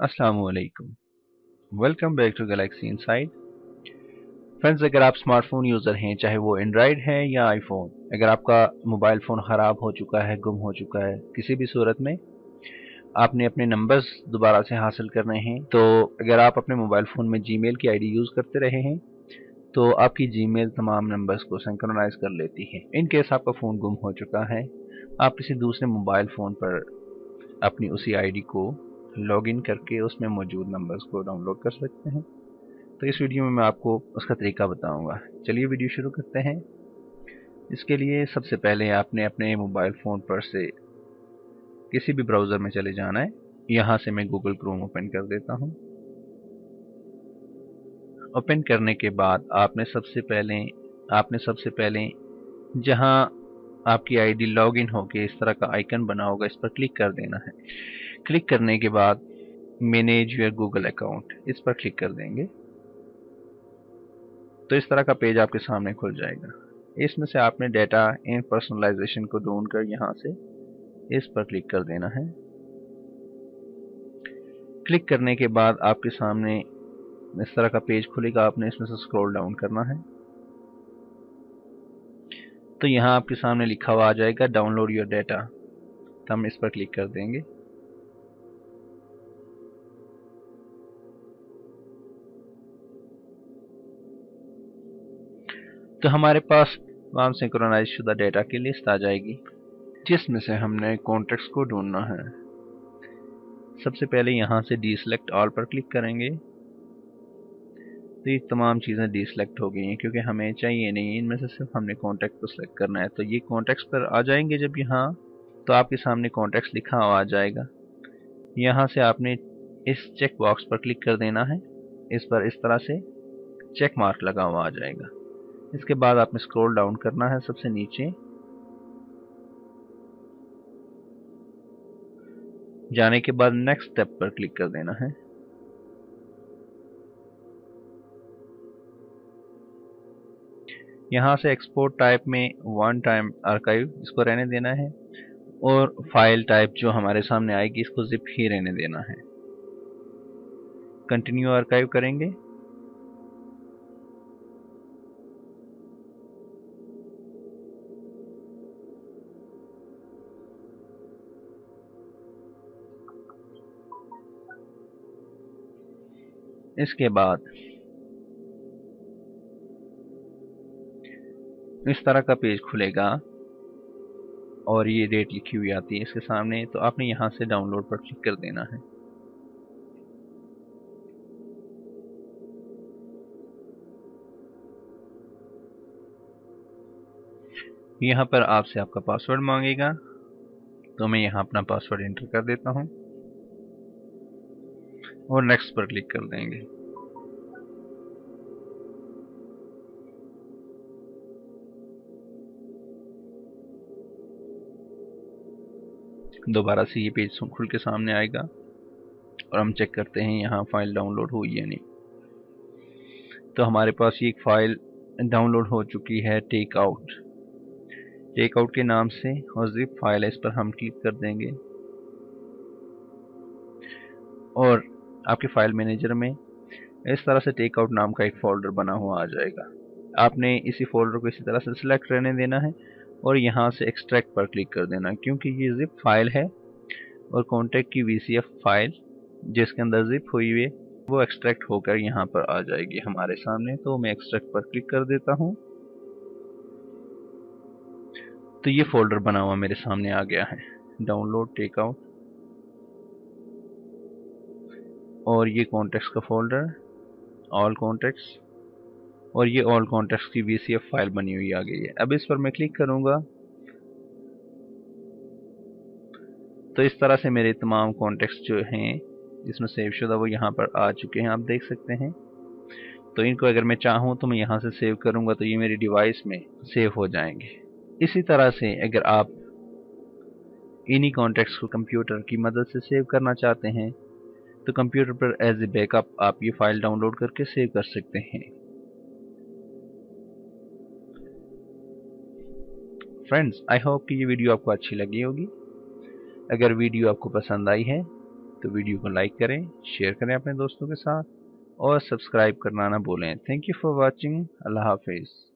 असलकुम welcome back to Galaxy inside friends अगर आप स्मार्टफ़ोन यूज़र हैं, चाहे वो एंड्रॉयड है या आईफोन अगर आपका मोबाइल फ़ोन ख़राब हो चुका है, गुम हो चुका है, किसी भी सूरत में, आपने अपने नंबर्स दोबारा से हासिल करने हैं तो अगर आप अपने मोबाइल फ़ोन में जीमेल की आईडी यूज़ करते रहे हैं तो आपकी जीमेल तमाम नंबर्स को सिंक्रोनाइज कर लेती है। इन केस आपका फ़ोन गुम हो चुका है, आप किसी दूसरे मोबाइल फ़ोन पर अपनी उसी आईडी को लॉगिन करके उसमें मौजूद नंबर्स को डाउनलोड कर सकते हैं। तो इस वीडियो में मैं आपको उसका तरीका बताऊँगा। चलिए वीडियो शुरू करते हैं। इसके लिए सबसे पहले आपने अपने मोबाइल फ़ोन पर से किसी भी ब्राउज़र में चले जाना है। यहाँ से मैं गूगल क्रोम ओपन कर देता हूँ। ओपन करने के बाद आपने सबसे पहले, आपने सबसे पहले जहाँ आपकी आईडी लॉगिन होके इस तरह का आइकन बना होगा इस पर क्लिक कर देना है। क्लिक करने के बाद मैनेज योर गूगल अकाउंट इस पर क्लिक कर देंगे। तो इस तरह का पेज आपके सामने खुल जाएगा। इसमें से आपने डेटा एंड पर्सनलाइजेशन को ढूंढ कर यहाँ से इस पर क्लिक कर देना है। क्लिक करने के बाद आपके सामने इस तरह का पेज खुलेगा। आपने इसमें से स्क्रॉल डाउन करना है। तो यहाँ आपके सामने लिखा हुआ आ जाएगा डाउनलोड योर डेटा तो हम इस पर क्लिक कर देंगे। तो हमारे पास तमाम सिंक्रोनाइज शुदा डेटा की लिस्ट आ जाएगी, जिसमें से हमने कॉन्टेक्ट्स को ढूंढना है। सबसे पहले यहाँ से डी सेलेक्ट ऑल पर क्लिक करेंगे। तो ये तमाम चीज़ें डी सेलेक्ट हो गई हैं, क्योंकि हमें चाहिए नहीं, इनमें से सिर्फ़ हमने कॉन्टेक्ट को सिलेक्ट करना है। तो ये कॉन्टेक्ट्स पर आ जाएँगे जब यहाँ तो आपके सामने कॉन्टेक्ट्स लिखा हुआ आ जाएगा। यहाँ से आपने इस चेक बॉक्स पर क्लिक कर देना है। इस पर इस तरह से चेक मार्क लगा हुआ आ जाएगा। इसके बाद आपने स्क्रॉल डाउन करना है सबसे नीचे। जाने के बाद नेक्स्ट स्टेप पर क्लिक कर देना है। यहाँ से एक्सपोर्ट टाइप में वन टाइम आर्काइव इसको रहने देना है और फ़ाइल टाइप जो हमारे सामने आएगी इसको जिप ही रहने देना है। कंटिन्यू आर्काइव करेंगे। इसके बाद। इस तरह का पेज खुलेगा और ये डेट लिखी हुई आती है इसके सामने तो आपने यहाँ से डाउनलोड पर क्लिक कर देना है। यहाँ पर आपसे आपका पासवर्ड मांगेगा तो मैं यहाँ अपना पासवर्ड एंटर कर देता हूँ। और नेक्स्ट पर क्लिक कर देंगे। दोबारा से ये पेज खुल के सामने आएगा और हम चेक करते हैं यहाँ फ़ाइल डाउनलोड हुई या नहीं। तो हमारे पास ये एक फ़ाइल डाउनलोड हो चुकी है टेक आउट टेक आउट के नाम से और जिप फ़ाइल है, इस पर हम क्लिक कर देंगे। और आपके फ़ाइल मैनेजर में इस तरह से टेकआउट नाम का एक फोल्डर बना हुआ आ जाएगा। आपने इसी फोल्डर को इसी तरह से सिलेक्ट रहने देना है और यहाँ से एक्सट्रैक्ट पर क्लिक कर देना, क्योंकि ये जिप फ़ाइल है और कॉन्टेक्ट की वी फ़ाइल जिसके अंदर जिप हुई हुई वो एक्सट्रैक्ट होकर यहाँ पर आ जाएगी हमारे सामने। तो मैं एक्सट्रैक्ट पर क्लिक कर देता हूँ। तो ये फोल्डर बना हुआ मेरे सामने आ गया है। डाउनलोड टेकआउट और ये कॉन्टेक्ट्स का फोल्डर ऑल कॉन्टेक्ट्स और ये ऑल कॉन्टेक्ट्स की VCF फ़ाइल बनी हुई आ गई है अब इस पर मैं क्लिक करूँगा। तो इस तरह से मेरे तमाम कॉन्टेक्ट्स जो हैं, इसमें सेव शुदा वो यहाँ पर आ चुके हैं, आप देख सकते हैं। तो इनको अगर मैं चाहूँ तो मैं यहाँ से सेव करूँगा तो ये मेरी डिवाइस में सेव हो जाएँगे। इसी तरह से अगर आप इन्हीं कॉन्टेक्ट्स को कंप्यूटर की मदद से सेव करना चाहते हैं तो कंप्यूटर पर एज ए बैकअप आप ये फ़ाइल डाउनलोड करके सेव कर सकते हैं। फ्रेंड्स आई होप कि ये वीडियो आपको अच्छी लगी होगी। अगर वीडियो आपको पसंद आई है तो वीडियो को लाइक करें शेयर करें अपने दोस्तों के साथ और सब्सक्राइब करना ना भूलें। थैंक यू फॉर वॉचिंग अल्लाह हाफिज़।